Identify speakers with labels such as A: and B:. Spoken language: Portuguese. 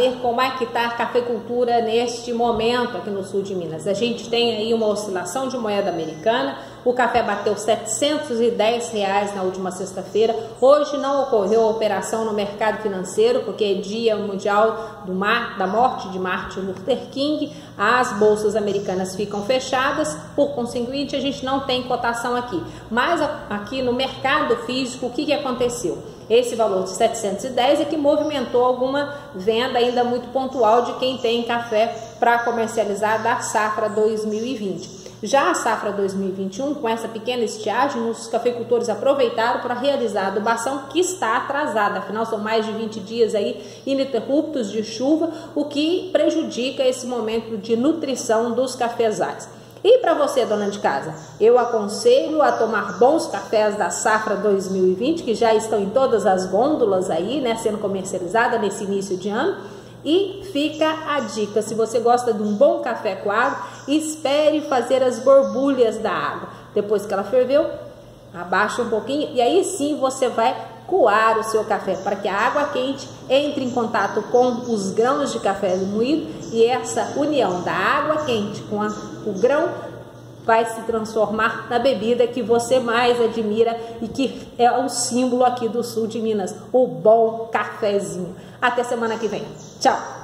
A: saber como é que está a cafeicultura neste momento aqui no sul de Minas. A gente tem aí uma oscilação de moeda americana, o café bateu 710 reais na última sexta-feira. Hoje não ocorreu operação no mercado financeiro, porque é dia mundial do mar, da morte de Martin Luther King. As bolsas americanas ficam fechadas, por conseguinte, a gente não tem cotação aqui. Mas aqui no mercado físico, o que, que aconteceu? Esse valor de 710 é que movimentou alguma venda ainda muito pontual de quem tem café para comercializar da safra 2020. Já a safra 2021, com essa pequena estiagem, os cafeicultores aproveitaram para realizar a adubação que está atrasada, afinal são mais de 20 dias aí ininterruptos de chuva, o que prejudica esse momento de nutrição dos cafezais. E para você, dona de casa, eu aconselho a tomar bons cafés da safra 2020, que já estão em todas as gôndolas aí, né, sendo comercializada nesse início de ano e fica a dica: se você gosta de um bom café coado, espere fazer as borbulhas da água. Depois que ela ferveu, abaixa um pouquinho e aí sim você vai coar o seu café para que a água quente entre em contato com os grãos de café moído e essa união da água quente com a, o grão vai se transformar na bebida que você mais admira e que é o símbolo aqui do sul de Minas, o bom cafezinho. Até semana que vem. Tchau!